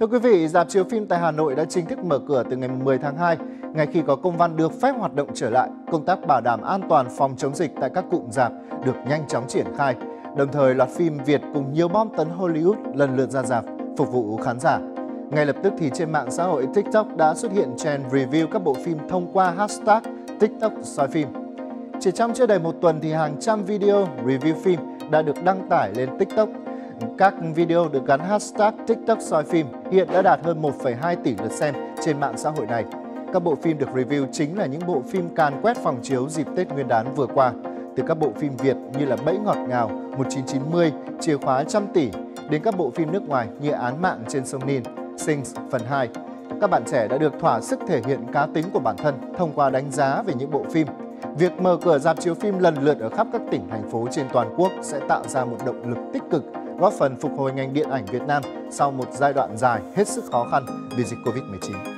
Thưa quý vị, dạp chiếu phim tại Hà Nội đã chính thức mở cửa từ ngày 10 tháng 2, ngay khi có công văn được phép hoạt động trở lại. Công tác bảo đảm an toàn phòng chống dịch tại các cụm dạp được nhanh chóng triển khai. Đồng thời, loạt phim Việt cùng nhiều bom tấn Hollywood lần lượt ra dạp phục vụ khán giả. Ngay lập tức thì trên mạng xã hội TikTok đã xuất hiện trend review các bộ phim thông qua hashtag TikTok soi phim. Chỉ trong chưa đầy một tuần thì hàng trăm video review phim đã được đăng tải lên TikTok các video được gắn hashtag TikTok soi phim hiện đã đạt hơn 1,2 tỷ lượt xem trên mạng xã hội này. Các bộ phim được review chính là những bộ phim càn quét phòng chiếu dịp Tết Nguyên đán vừa qua. Từ các bộ phim Việt như là Bẫy ngọt ngào, 1990, Chìa khóa trăm tỷ, đến các bộ phim nước ngoài như Án mạng trên sông Nin, Sings phần 2. Các bạn trẻ đã được thỏa sức thể hiện cá tính của bản thân thông qua đánh giá về những bộ phim. Việc mở cửa dạp chiếu phim lần lượt ở khắp các tỉnh, thành phố trên toàn quốc sẽ tạo ra một động lực tích cực góp phần phục hồi ngành điện ảnh Việt Nam sau một giai đoạn dài hết sức khó khăn vì dịch Covid-19.